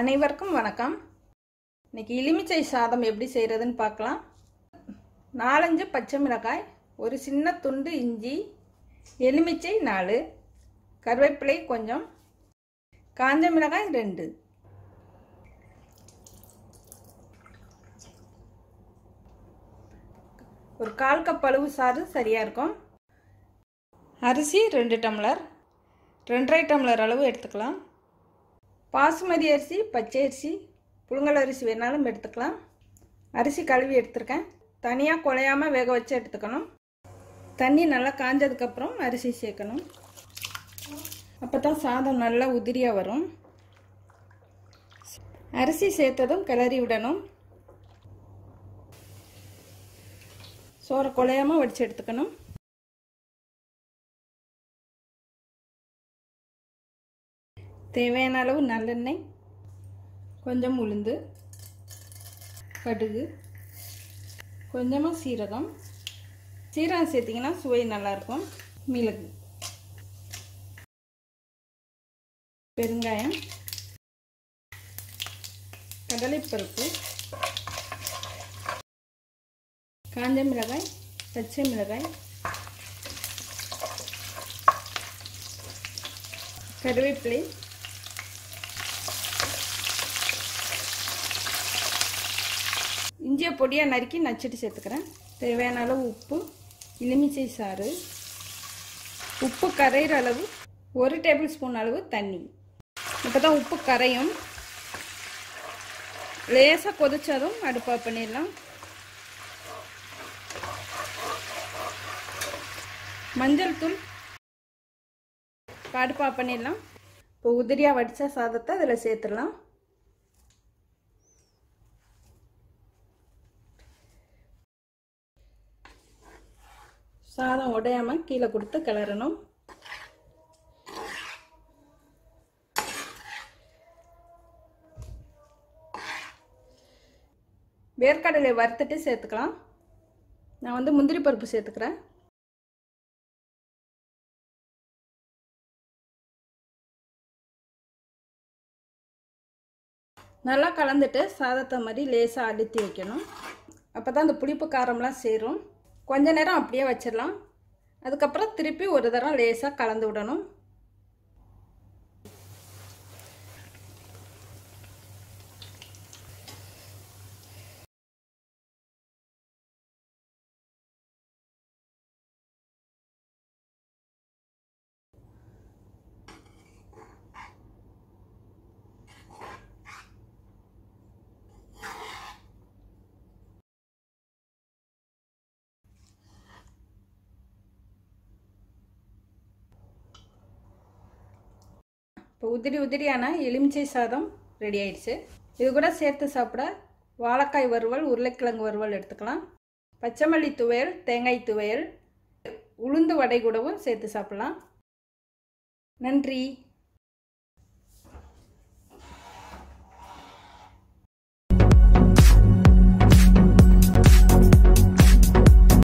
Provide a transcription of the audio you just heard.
அனைவருக்கும் வணக்கம். இன்னைக்கு எலுமிச்சை சாதம் எப்படி செய்கிறதுன்னு பார்க்கலாம். நாலஞ்சு பச்சை மிளகாய் ஒரு சின்ன துண்டு இஞ்சி எலுமிச்சை நாலு கருவேப்பிலை கொஞ்சம் காஞ்ச மிளகாய் ரெண்டு. ஒரு கால் கப் அளவு சாறு சரியாக இருக்கும். அரிசி ரெண்டு டம்ளர் ரெண்டரை டம்ளர் அளவு எடுத்துக்கலாம். பாசுமதி அரிசி பச்சை அரிசி புழுங்கல் அரிசி வேணாலும் எடுத்துக்கலாம். அரிசி கழுவி எடுத்திருக்கேன். தனியாக குழையாமல் வேக வச்சு எடுத்துக்கணும். தண்ணி நல்லா காஞ்சதுக்கப்புறம் அரிசி சேர்க்கணும். அப்போ தான் சாதம் நல்லா உதிரியாக வரும். அரிசி சேர்த்ததும் கிளறி விடணும். சோறை குழையாமல் வடித்து எடுத்துக்கணும். தேவையான அளவு நல்லெண்ணெய் கொஞ்சம் உளுந்து கடுகு கொஞ்சமாக சீரகம். சீரகம் சேர்த்திங்கன்னா சுவை நல்லாயிருக்கும். மிளகு பெருங்காயம் கடலைப்பருப்பு காஞ்ச மிளகாய் பச்சை மிளகாய் கருவேப்பிலை இஞ்சியை பொடியாக நறுக்கி நச்சுட்டு சேர்த்துக்கிறேன். தேவையான அளவு உப்பு எலுமிச்சை சாறு உப்பு கரையிற அளவு ஒரு டேபிள் ஸ்பூன் அளவு தண்ணி. இப்போ தான் உப்பு கரையும். லேசாக கொதிச்சதும் அடுப்பாக பண்ணிடலாம். மஞ்சள் தூள் அடுப்பாக பண்ணிடலாம். இப்போ உதிரியாக வடித்த சாதத்தை அதில் சேர்த்துடலாம். சாதம் உடையாமல் கீழே கொடுத்து கிளறணும். வேர்க்கடலை வறுத்துட்டு சேர்த்துக்கலாம். நான் வந்து முந்திரி பருப்பு சேர்த்துக்கிறேன். நல்லா கலந்துட்டு சாதத்தை மாதிரி லேசாக அழுத்தி வைக்கணும். அப்போ தான் அந்த புளிப்பு காரம்லாம் சேரும். கொஞ்ச நேரம் அப்படியே வச்சிடலாம். அதுக்கப்புறம் திருப்பி ஒரு தரம் லேசாக கலந்து விடணும். இப்போ உதிரி உதிரியான எலுமிச்சை சாதம் ரெடி ஆயிடுச்சு. இது கூட சேர்த்து சாப்பிட வாழைக்காய் வறுவல் உருளைக்கிழங்கு வறுவல் எடுத்துக்கலாம். பச்சைமல்லி துவையல் தேங்காய் துவையல் உளுந்து வடை கூடவும் சேர்த்து சாப்பிடலாம். நன்றி.